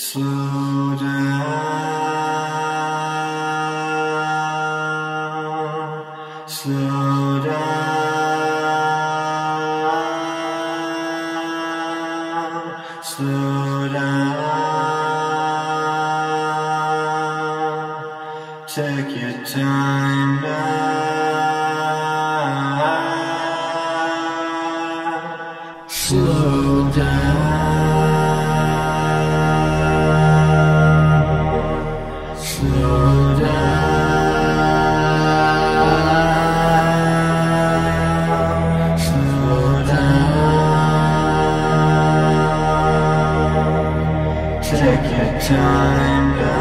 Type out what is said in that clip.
Slow down, slow down, slow down. Take your time now. Slow down, time.